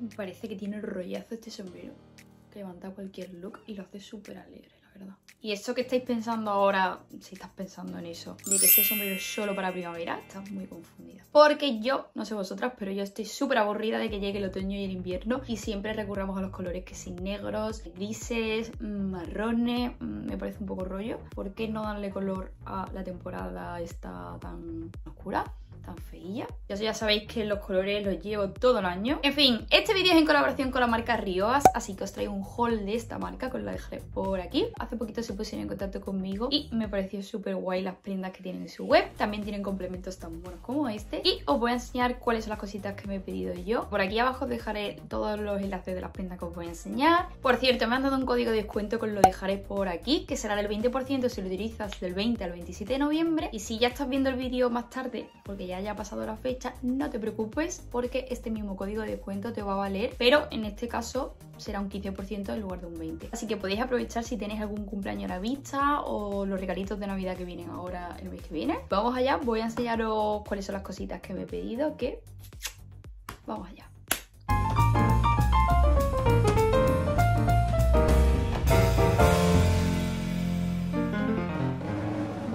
me parece que tiene rollazo este sombrero. Que levanta cualquier look y lo hace súper alegre, la verdad. Y eso que estáis pensando ahora, si estás pensando en eso, de que este sombrero es solo para primavera, estás muy confundida. Porque yo, no sé vosotras, pero yo estoy súper aburrida de que llegue el otoño y el invierno y siempre recurramos a los colores que sin negros, grises, mm, marrones, mm, me parece un poco rollo. ¿Por qué no darle color a la temporada esta tan oscura? Tan feilla. Ya, ya sabéis que los colores los llevo todo el año. En fin, este vídeo es en colaboración con la marca Rioas, así que os traigo un haul de esta marca, que os la dejaré por aquí. Hace poquito se pusieron en contacto conmigo y me pareció súper guay las prendas que tienen en su web. También tienen complementos tan buenos como este. Y os voy a enseñar cuáles son las cositas que me he pedido yo. Por aquí abajo os dejaré todos los enlaces de las prendas que os voy a enseñar. Por cierto, me han dado un código de descuento que os lo dejaré por aquí, que será del 20% si lo utilizas del 20 al 27 de noviembre. Y si ya estás viendo el vídeo más tarde, porque ya haya pasado la fecha, no te preocupes porque este mismo código de descuento te va a valer, pero en este caso será un 15% en lugar de un 20%. Así que podéis aprovechar si tenéis algún cumpleaños a la vista o los regalitos de Navidad que vienen ahora el mes que viene. Vamos allá, voy a enseñaros cuáles son las cositas que me he pedido, que vamos allá.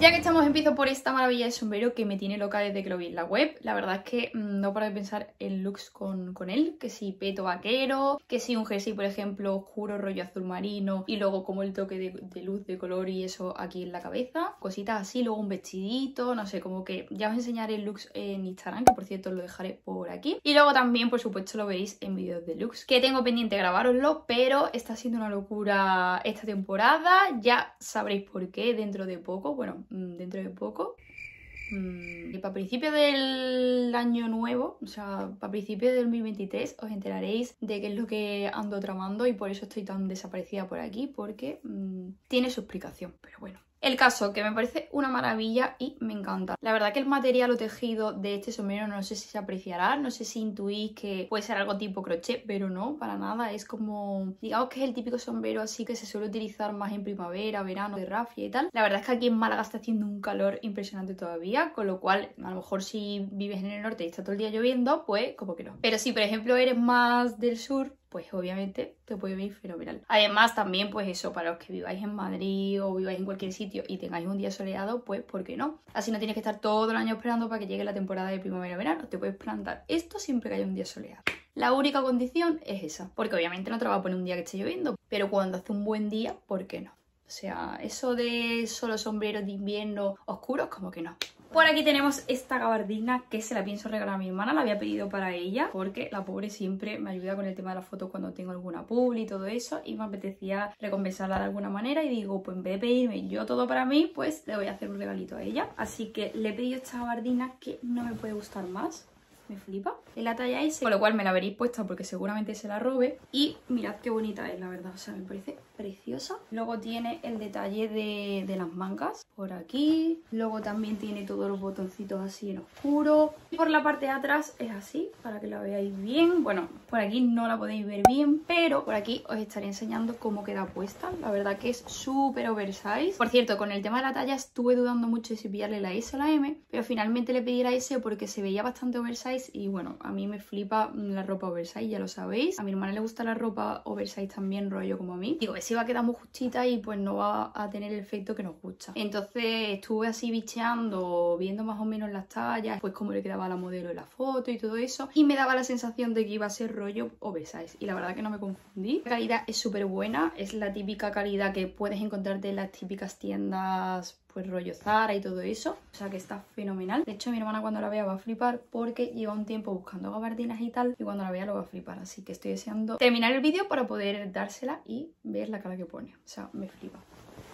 Ya que estamos, empiezo por esta maravilla de sombrero que me tiene loca desde que lo vi en la web. La verdad es que mm, no paro de pensar en looks con, con, él, que si peto vaquero, que si un jersey, por ejemplo, oscuro, rollo azul marino, y luego como el toque de, luz, de color y eso aquí en la cabeza. Cositas así, luego un vestidito, no sé, como que ya os enseñaré looks en Instagram, que por cierto lo dejaré por aquí. Y luego también, por supuesto, lo veréis en vídeos de looks, que tengo pendiente grabaroslo, pero está siendo una locura esta temporada. Ya sabréis por qué dentro de poco, bueno dentro de poco. Mm, y para principios del año nuevo, o sea, para principios de 2023, os enteraréis de qué es lo que ando tramando y por eso estoy tan desaparecida por aquí, porque mm, tiene su explicación. Pero bueno, el caso, que me parece una maravilla y me encanta. La verdad que el material o tejido de este sombrero no sé si se apreciará, no sé si intuís que puede ser algo tipo crochet, pero no, para nada. Es como, digamos que es el típico sombrero así que se suele utilizar más en primavera, verano, de rafia y tal. La verdad es que aquí en Málaga está haciendo un calor impresionante todavía, con lo cual a lo mejor si vives en el norte y está todo el día lloviendo, pues como que no. Pero si por ejemplo eres más del sur, pues obviamente te puede venir fenomenal. Además también pues eso, para los que viváis en Madrid o viváis en cualquier sitio y tengáis un día soleado, pues ¿por qué no? Así no tienes que estar todo el año esperando para que llegue la temporada de primavera-verano, te puedes plantar esto siempre que haya un día soleado. La única condición es esa, porque obviamente no te lo va a poner un día que esté lloviendo, pero cuando hace un buen día, ¿por qué no? O sea, eso de solo sombreros de invierno oscuros, como que no. Por aquí tenemos esta gabardina que se la pienso regalar a mi hermana, la había pedido para ella porque la pobre siempre me ayuda con el tema de las fotos cuando tengo alguna publi y todo eso y me apetecía recompensarla de alguna manera y digo, pues en vez de pedirme yo todo para mí, pues le voy a hacer un regalito a ella. Así que le he pedido esta gabardina que no me puede gustar más me flipa. En la talla S, con lo cual me la veréis puesta porque seguramente se la robe. Y mirad qué bonita es, la verdad, o sea, me parece preciosa. Luego tiene el detalle de, de las mangas por aquí. Luego también tiene todos los botoncitos así en oscuro. Y por la parte de atrás es así, para que la veáis bien. Bueno, por aquí no la podéis ver bien, pero por aquí os estaré enseñando cómo queda puesta. La verdad que es súper oversize. Por cierto, con el tema de la talla estuve dudando mucho de si pillarle la S o la M, pero finalmente le pedí la S porque se veía bastante oversize y bueno, a mí me flipa la ropa oversize, ya lo sabéis. A mi hermana le gusta la ropa oversize también, rollo como a mí. Digo, si va a quedar muy justita y pues no va a tener el efecto que nos gusta. Entonces estuve así bicheando, viendo más o menos las tallas, pues cómo le quedaba a la modelo en la foto y todo eso. Y me daba la sensación de que iba a ser rollo oversize. Y la verdad que no me confundí. La calidad es súper buena, es la típica calidad que puedes encontrarte en las típicas tiendas pues rollo Zara y todo eso. O sea que está fenomenal. De hecho, mi hermana cuando la vea va a flipar porque lleva un tiempo buscando gabardinas y tal. Y cuando la vea lo va a flipar. Así que estoy deseando terminar el vídeo para poder dársela y ver la cara que pone. O sea, me flipa.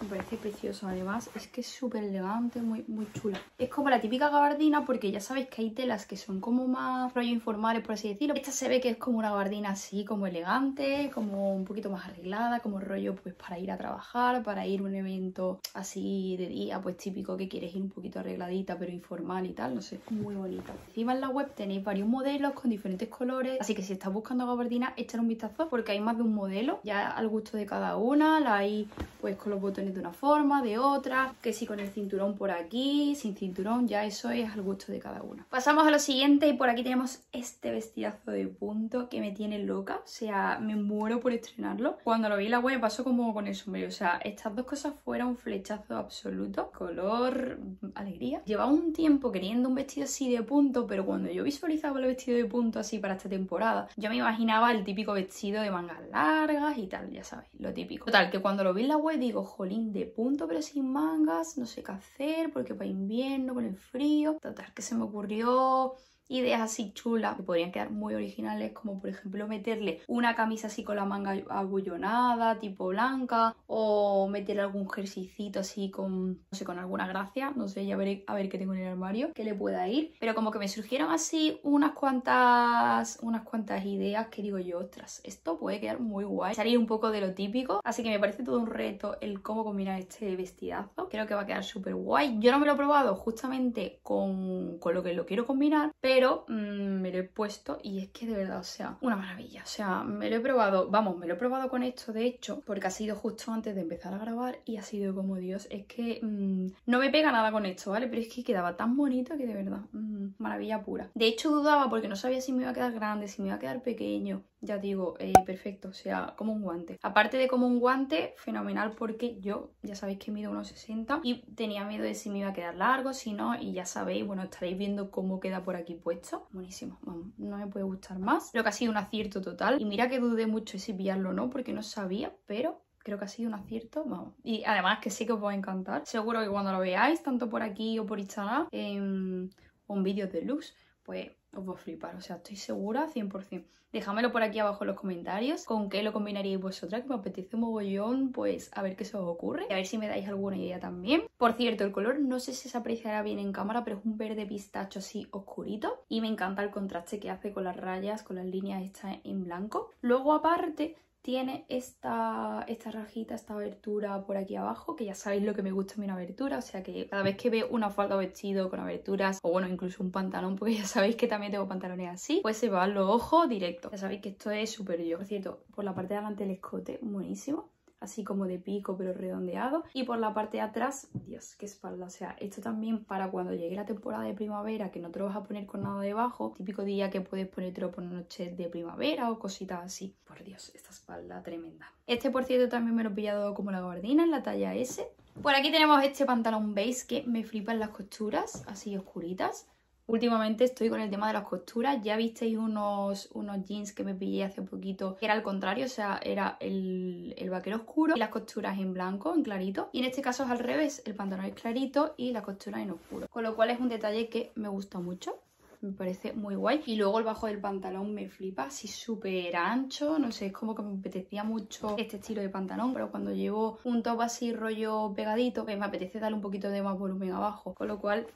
Me parece precioso, además es que es súper elegante, muy, muy chula. Es como la típica gabardina porque ya sabéis que hay telas que son como más rollo informales, por así decirlo. Esta se ve que es como una gabardina así, como elegante, como un poquito más arreglada, como rollo pues para ir a trabajar, para ir a un evento así de día, pues típico que quieres ir un poquito arregladita pero informal y tal, no sé, muy bonita. Encima en la web tenéis varios modelos con diferentes colores, así que si estás buscando gabardina, echar un vistazo porque hay más de un modelo, ya al gusto de cada una, la hay pues con los botones de una forma, de otra, que si con el cinturón por aquí, sin cinturón, ya eso es al gusto de cada uno. Pasamos a lo siguiente y por aquí tenemos este vestidazo de punto que me tiene loca, o sea, me muero por estrenarlo. Cuando lo vi en la web pasó como con el sombrero, o sea, estas dos cosas fueron un flechazo absoluto, color, alegría. Llevaba un tiempo queriendo un vestido así de punto, pero cuando yo visualizaba el vestido de punto así para esta temporada, yo me imaginaba el típico vestido de mangas largas y tal, ya sabéis, lo típico. Total, que cuando lo vi en la web digo, jolín, de punto pero sin mangas, no sé qué hacer, porque para invierno, con el frío. Total, que se me ocurrió ideas así chulas que podrían quedar muy originales, como por ejemplo meterle una camisa así con la manga abullonada, tipo blanca, o meterle algún jerseycito así con, no sé, con alguna gracia, no sé, ya veré a ver qué tengo en el armario, que le pueda ir. Pero como que me surgieron así unas cuantas, unas cuantas ideas que digo yo, ostras, esto puede quedar muy guay, salir un poco de lo típico, así que me parece todo un reto el cómo combinar este vestidazo. Creo que va a quedar súper guay. Yo no me lo he probado justamente con, con lo que lo quiero combinar, pero pero mm, me lo he puesto y es que de verdad, o sea, una maravilla. O sea, me lo he probado, vamos, me lo he probado con esto, de hecho, porque ha sido justo antes de empezar a grabar y ha sido como Dios. Es que mm, no me pega nada con esto, ¿vale? Pero es que quedaba tan bonito que de verdad, mm, maravilla pura. De hecho, dudaba porque no sabía si me iba a quedar grande, si me iba a quedar pequeño ya digo, eh, perfecto, o sea, como un guante. Aparte de como un guante, fenomenal porque yo, ya sabéis que mido unos 60 y tenía miedo de si me iba a quedar largo, si no, y ya sabéis, bueno, estaréis viendo cómo queda por aquí puesto. Buenísimo, vamos, no me puede gustar más. Creo que ha sido un acierto total y mira que dudé mucho si pillarlo o no porque no sabía, pero creo que ha sido un acierto, vamos. Y además que sí que os va a encantar. Seguro que cuando lo veáis, tanto por aquí o por Instagram, en un vídeo de luz, pues os va a flipar, o sea, estoy segura 100%. Déjamelo por aquí abajo en los comentarios con qué lo combinaríais vosotras, que me apetece un mogollón, pues a ver qué se os ocurre. Y a ver si me dais alguna idea también. Por cierto, el color no sé si se apreciará bien en cámara, pero es un verde pistacho así oscurito. Y me encanta el contraste que hace con las rayas, con las líneas estas en blanco. Luego aparte tiene esta, esta rajita, esta abertura por aquí abajo, que ya sabéis lo que me gusta a mí una abertura, o sea que cada vez que veo una falda o vestido con aberturas, o bueno, incluso un pantalón, porque ya sabéis que también tengo pantalones así, pues se van los ojos directo. Ya sabéis que esto es súper yo. Por cierto, por la parte de delante el escote, buenísimo así como de pico pero redondeado y por la parte de atrás, Dios, qué espalda, o sea, esto también para cuando llegue la temporada de primavera que no te lo vas a poner con nada debajo, típico día que puedes ponértelo por noche de primavera o cositas así, por Dios, esta espalda tremenda. Este por cierto también me lo he pillado como la gabardina en la talla S. Por aquí tenemos este pantalón beige que me flipan las costuras, así oscuritas. Últimamente estoy con el tema de las costuras. Ya visteis unos, unos jeans que me pillé hace poquito, era al contrario, o sea, era el, el, vaquero oscuro y las costuras en blanco, en clarito. Y en este caso es al revés, el pantalón es clarito y la costura en oscuro. Con lo cual es un detalle que me gusta mucho. Me parece muy guay. Y luego el bajo del pantalón me flipa, así súper ancho. No sé, es como que me apetecía mucho este estilo de pantalón. Pero cuando llevo un top así rollo pegadito, pues me apetece darle un poquito de más volumen abajo. Con lo cual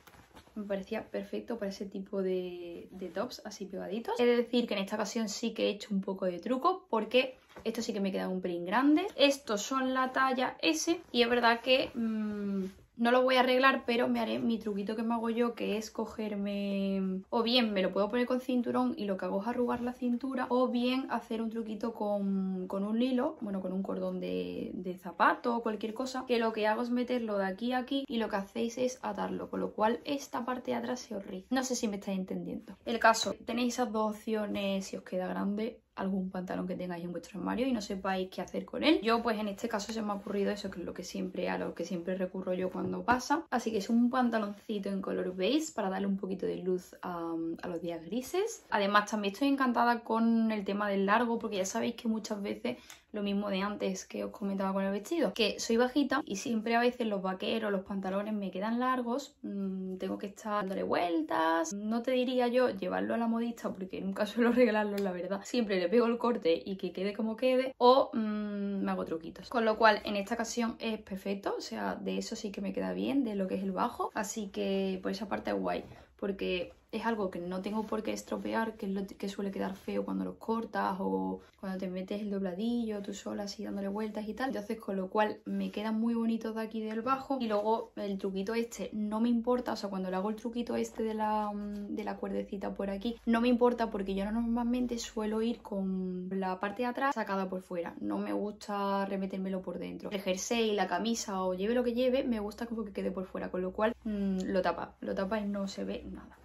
me parecía perfecto para ese tipo de, tops así pegaditos. He de decir que en esta ocasión sí que he hecho un poco de truco porque esto sí que me queda un pelín grande. Estos son la talla S y es verdad que... Mm, no lo voy a arreglar, pero me haré mi truquito que me hago yo, que es cogerme... O bien me lo puedo poner con cinturón y lo que hago es arrugar la cintura, o bien hacer un truquito con, un hilo, bueno, con un cordón de, de zapato o cualquier cosa, que lo que hago es meterlo de aquí a aquí y lo que hacéis es atarlo, con lo cual esta parte de atrás se os No sé si me estáis entendiendo. El caso, tenéis esas dos opciones si os queda grande algún pantalón que tengáis en vuestro armario y no sepáis qué hacer con él. Yo pues en este caso se me ha ocurrido eso, que es lo que siempre, a lo que siempre recurro yo cuando pasa. Así que es un pantaloncito en color beige para darle un poquito de luz a, a los días grises. Además también estoy encantada con el tema del largo porque ya sabéis que muchas veces lo mismo de antes que os comentaba con el vestido, que soy bajita y siempre a veces los vaqueros, los pantalones me quedan largos, mm, tengo que estar dándole vueltas, no te diría yo llevarlo a la modista porque nunca suelo regalarlo la verdad, siempre le pego el corte y que quede como quede o mm, me hago truquitos, con lo cual en esta ocasión es perfecto, o sea, de eso sí que me queda bien, de lo que es el bajo, así que por esa parte es guay porque es algo que no tengo por qué estropear, que es lo que suele quedar feo cuando los cortas o cuando te metes el dobladillo tú sola así dándole vueltas y tal. Entonces con lo cual me queda muy bonito de aquí del bajo y luego el truquito este no me importa, o sea cuando le hago el truquito este de la, mm, de la cuerdecita por aquí no me importa porque yo normalmente suelo ir con la parte de atrás sacada por fuera, no me gusta remetérmelo por dentro. El jersey, la camisa o lleve lo que lleve me gusta como que quede por fuera, con lo cual mm, lo tapa, lo tapa y no se ve nada.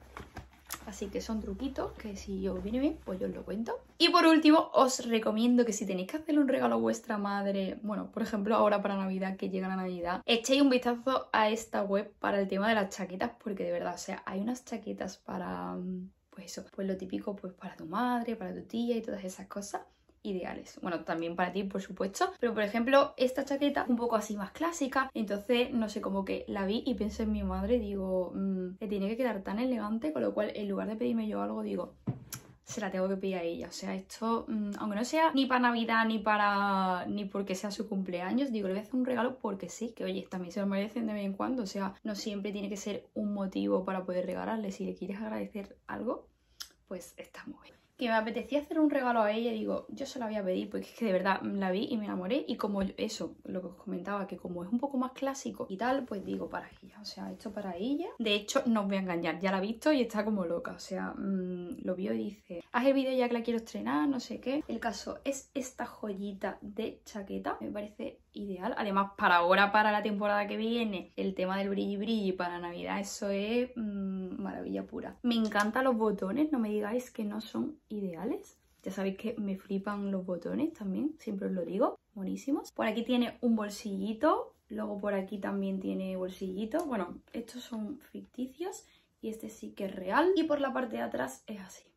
Así que son truquitos que si os viene bien, pues yo os lo cuento. Y por último, os recomiendo que si tenéis que hacerle un regalo a vuestra madre, bueno, por ejemplo, ahora para Navidad, que llega la Navidad, echéis un vistazo a esta web para el tema de las chaquetas, porque de verdad, o sea, hay unas chaquetas para, pues eso, pues lo típico, pues para tu madre, para tu tía y todas esas cosas ideales. Bueno, también para ti, por supuesto. Pero, por ejemplo, esta chaqueta un poco así más clásica. Entonces, no sé, como que la vi y pensé en mi madre. Digo, mmm, que tiene que quedar tan elegante. Con lo cual, en lugar de pedirme yo algo, digo, se la tengo que pedir a ella. O sea, esto, mmm, aunque no sea ni para Navidad ni para ni porque sea su cumpleaños, digo, le voy a hacer un regalo porque sí, que oye, también se lo merecen de vez en cuando. O sea, no siempre tiene que ser un motivo para poder regalarle. Si le quieres agradecer algo, pues está muy bien que me apetecía hacer un regalo a ella digo, yo se la voy a pedir porque es que de verdad la vi y me enamoré y como eso, lo que os comentaba, que como es un poco más clásico y tal, pues digo para ella, o sea, esto para ella. De hecho, no os voy a engañar, ya la he visto y está como loca, o sea, mmm, lo vio y dice, haz el vídeo ya que la quiero estrenar, no sé qué. El caso es esta joyita de chaqueta, me parece ideal. Además, para ahora, para la temporada que viene, el tema del brilli brilli para Navidad, eso es mmm, maravilla pura. Me encantan los botones, no me digáis que no son ideales. Ya sabéis que me flipan los botones también, siempre os lo digo, buenísimos. Por aquí tiene un bolsillito, luego por aquí también tiene bolsillito. Bueno, estos son ficticios y este sí que es real. Y por la parte de atrás es así.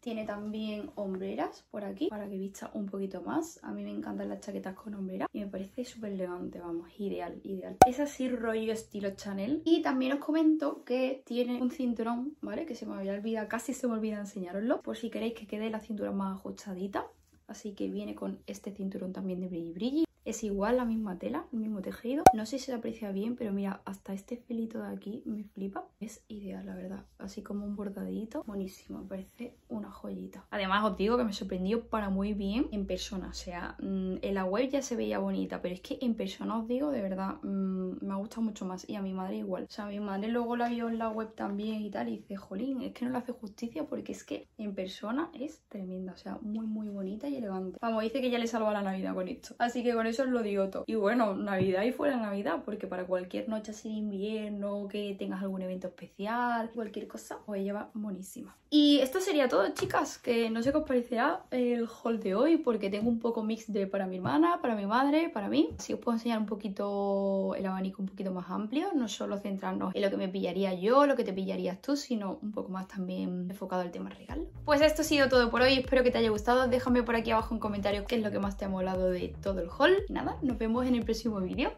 Tiene también hombreras por aquí para que vista un poquito más. A mí me encantan las chaquetas con hombreras y me parece súper elegante, vamos, ideal, ideal. Es así rollo estilo Chanel. Y también os comento que tiene un cinturón, ¿vale? Que se me había olvidado, casi se me olvida enseñaroslo, por si queréis que quede la cintura más ajustadita. Así que viene con este cinturón también de brilli brilli. Es igual la misma tela, el mismo tejido. No sé si se aprecia bien, pero mira, hasta este filito de aquí me flipa. Es ideal, la verdad. Así como un bordadito. Buenísimo, me parece una joyita. Además os digo que me sorprendió para muy bien en persona. O sea, mm, en la web ya se veía bonita, pero es que en persona os digo, de verdad, mm, me ha gustado mucho más. Y a mi madre igual. O sea, mi madre luego la vio en la web también y tal. Y dice, jolín, es que no le hace justicia porque es que en persona es tremenda. O sea, muy, muy bonita y elegante. Vamos, dice que ya le salva la Navidad con esto. Así que con eso os lo digo todo. Y bueno, Navidad y fuera Navidad, porque para cualquier noche así de invierno, que tengas algún evento especial, cualquier cosa, pues ella va buenísima. Y esto sería todo, chicas, que no sé qué os parecerá el haul de hoy, porque tengo un poco mix de para mi hermana, para mi madre, para mí. Así os puedo enseñar un poquito el abanico un poquito más amplio, no solo centrarnos en lo que me pillaría yo, lo que te pillarías tú, sino un poco más también enfocado al tema regalo. Pues esto ha sido todo por hoy, espero que te haya gustado, déjame por aquí abajo en comentarios qué es lo que más te ha molado de todo el haul nada, nos vemos en el próximo vídeo.